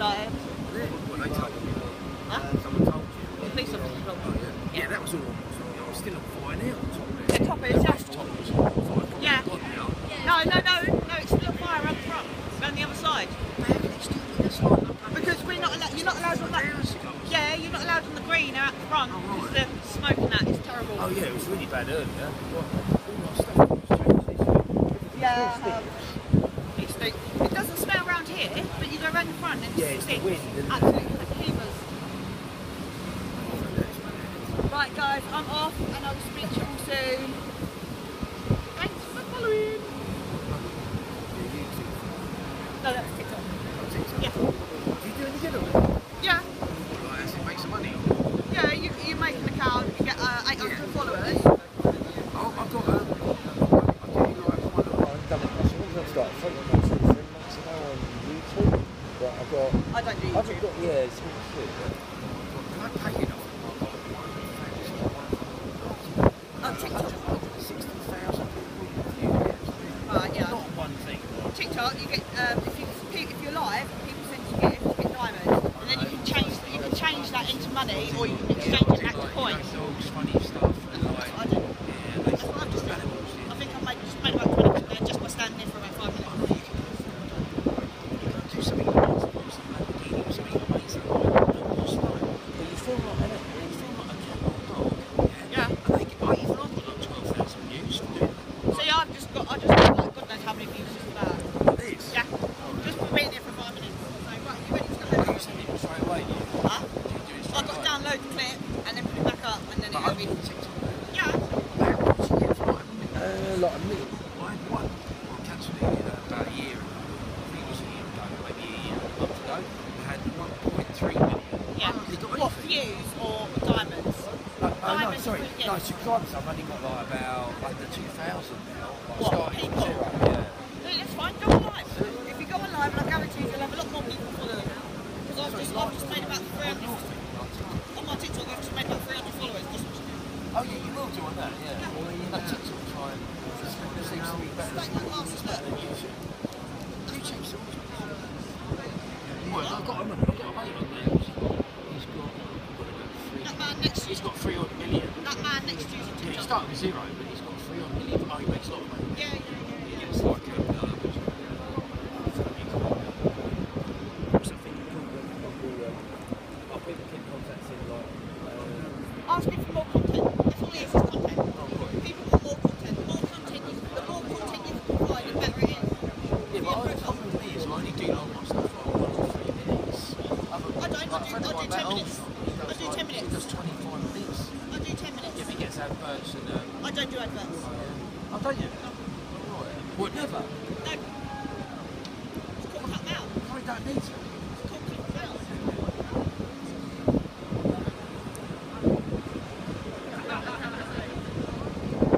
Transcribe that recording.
started. What they told me. Huh? Someone told you. The police officer told Oh, me. yeah. Yeah, that was all. I was still on fire now. The top is, yeah. Top was on fire. Yeah. God, now. No, no, no, no, it's still fire around the front, around the other side. Because we're not allowed, you're not allowed on that. Yeah, you're not allowed on the green out the oh, the smoke and that is terrible. Oh yeah, it was really bad earlier. Well, all my stuff was changed. Yeah. um, It's the, it doesn't smell around here, but you go around the front and Yeah, it's the wind? Absolutely. Right, guys, I'm off, and I'll speak to you all soon. Thanks for following. No, that's TikTok. Yeah. Do you do any? Yeah. What, like, actually make some money? Yeah, you, you make an account, you get uh, 800 followers. Oh, I've got um, I do like one of I've done it myself. I've started photo posting three months ago on YouTube. But I've got, I don't do I haven't got, yeah, it's all shit. Can I pay it off? Oh, TikTok. Sixty thousand people view it. Right, yeah. Not one thing. right? TikTok, you get um, if you if you're live, people send you gifts, you get diamonds, and then you can change you can change that into money, or you can exchange it back to Like, points. You know, dogs, funny stuff, and like, I do. yeah, they That's what I've just done. animals, yeah. I think I've made, just made about 20 quid there just by standing there for about five minutes. Do something amazing, do something Lamborghini, do something amazing. Like, no more style. But you feel like, innit? You feel like a cat or a dog. Yeah. And they, I even I've got like twelve thousand views for doing See, I've just got, I just got like, God knows how many views just for that. this. Yeah. Just for being there for five minutes. So, right, you ready to go You home? send it straight away. You, Huh? you do it straight I've got to download the clip and then put it back up and then it'll be. Yeah. How much you get for it? Uh, like a million. I had one. I cancelled it uh, about a year ago. I think it was a year ago, maybe a year, a month ago. I had 1.3 million. Yeah. I hardly got What, anything. views or diamonds? Oh, oh no, sorry. yeah. No, subscribers. I've only got like about under 2,000 now. Like, What, people? zero. Yeah. No, that's fine. Go on live. If you go on live, I guarantee you'll have a lot more people following. Now. Because I've just, I've just made about 300. On my TikTok, I've just made about 300 followers. Just. Oh yeah, you will do on that, yeah. No, TikTok try and seems to be better. Like that last step. YouTube. YouTube's always been Well, I've got a I've got a mate on there. He's got, he's got, That man next to he's you. got three odd million. That man next to you is on Yeah, he TikTok. started with zero, but he's got three odd million. Oh, he makes a lot of money. Yeah, yeah, yeah, yeah. It's like a, uh, what's that? I'll people keep contacting, like, uh, Asking for more content. That's all it is, is content. People want more content. The more content you, the more content you can provide, the better it is. Yeah, but the problem with me is I only do like my stuff like one or three minutes. I don't, I do- I do 10 minutes. Armstrong, he I does do like- 10 minutes. He does 25 minutes. I do 10 minutes. Yeah, but he gets um, I don't do adverts. oh, don't you? Right. What, never? No,